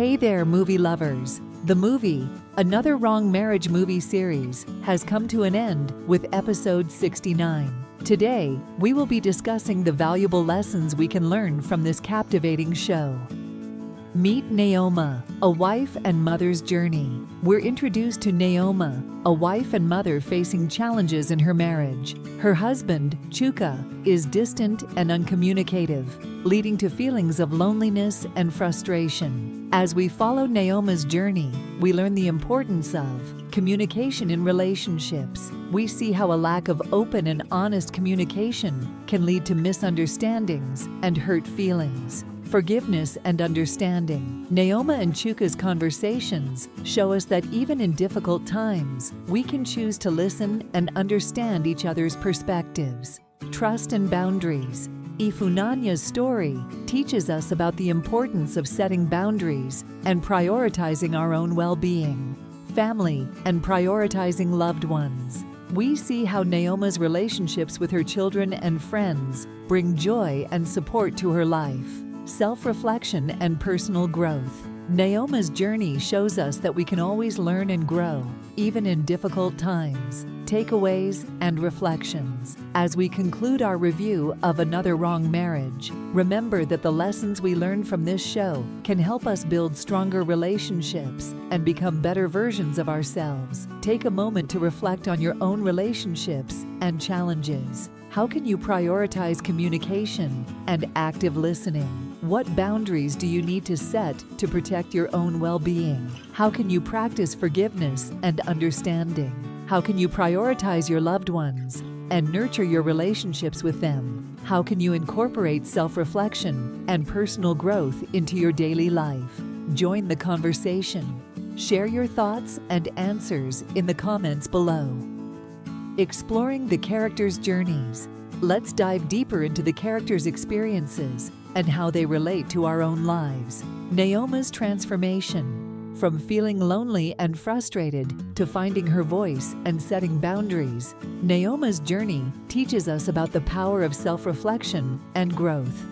Hey there, movie lovers! The movie, Another Wrong Marriage movie series, has come to an end with episode 69. Today, we will be discussing the valuable lessons we can learn from this captivating show. Meet Naoma, a wife and mother's journey. We're introduced to Naoma, a wife and mother facing challenges in her marriage. Her husband, Chuka, is distant and uncommunicative, leading to feelings of loneliness and frustration. As we follow Naoma's journey, we learn the importance of communication in relationships. We see how a lack of open and honest communication can lead to misunderstandings and hurt feelings forgiveness, and understanding. Naoma and Chuka's conversations show us that even in difficult times, we can choose to listen and understand each other's perspectives. Trust and boundaries. Ifunanya's story teaches us about the importance of setting boundaries and prioritizing our own well being, family, and prioritizing loved ones. We see how Naoma's relationships with her children and friends bring joy and support to her life self reflection, and personal growth. Naoma's journey shows us that we can always learn and grow, even in difficult times. Takeaways and reflections. As we conclude our review of Another Wrong Marriage, remember that the lessons we learn from this show can help us build stronger relationships and become better versions of ourselves. Take a moment to reflect on your own relationships and challenges. How can you prioritize communication and active listening? What boundaries do you need to set to protect your own well being? How can you practice forgiveness and understanding? How can you prioritize your loved ones and nurture your relationships with them? How can you incorporate self reflection and personal growth into your daily life? Join the conversation. Share your thoughts and answers in the comments below. Exploring the characters' journeys. Let's dive deeper into the characters' experiences and how they relate to our own lives. Naoma's transformation from feeling lonely and frustrated to finding her voice and setting boundaries, Naoma's journey teaches us about the power of self reflection and growth.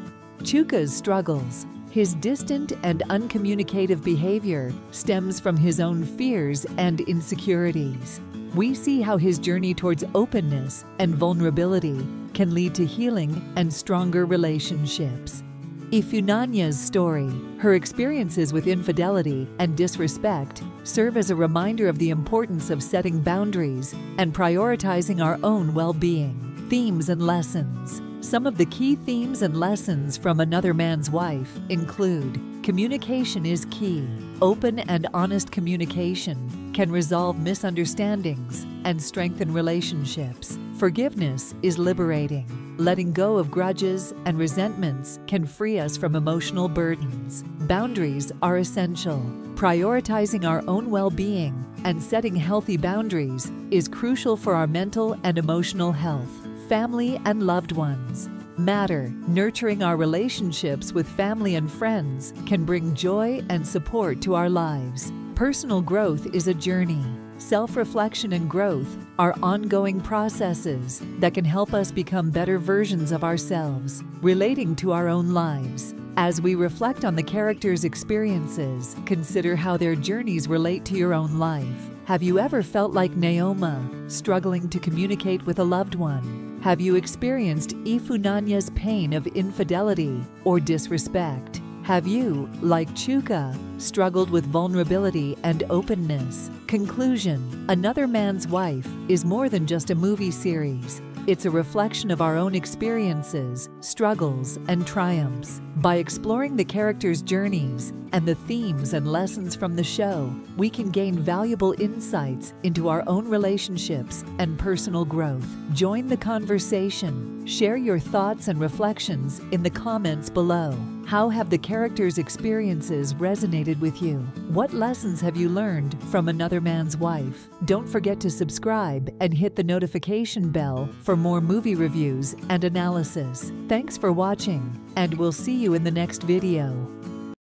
Chuka's struggles. His distant and uncommunicative behavior stems from his own fears and insecurities. We see how his journey towards openness and vulnerability can lead to healing and stronger relationships. Ifunanya's story, her experiences with infidelity and disrespect, serve as a reminder of the importance of setting boundaries and prioritizing our own well being. Themes and lessons. Some of the key themes and lessons from Another Man's Wife include communication is key. Open and honest communication can resolve misunderstandings and strengthen relationships. Forgiveness is liberating. Letting go of grudges and resentments can free us from emotional burdens. Boundaries are essential. Prioritizing our own well being and setting healthy boundaries is crucial for our mental and emotional health, family, and loved ones. Matter, nurturing our relationships with family and friends can bring joy and support to our lives. Personal growth is a journey Self reflection and growth are ongoing processes that can help us become better versions of ourselves, relating to our own lives. As we reflect on the characters' experiences, consider how their journeys relate to your own life. Have you ever felt like Naoma, struggling to communicate with a loved one? Have you experienced Ifunanya's pain of infidelity or disrespect? Have you, like Chuka, struggled with vulnerability and openness? Conclusion Another Man's Wife is more than just a movie series. It's a reflection of our own experiences, struggles, and triumphs. By exploring the characters' journeys and the themes and lessons from the show, we can gain valuable insights into our own relationships and personal growth. Join the conversation. Share your thoughts and reflections in the comments below. How have the characters' experiences resonated with you? What lessons have you learned from Another Man's Wife? Don't forget to subscribe and hit the notification bell for more movie reviews and analysis. Thanks for watching, and we'll see you in the next video.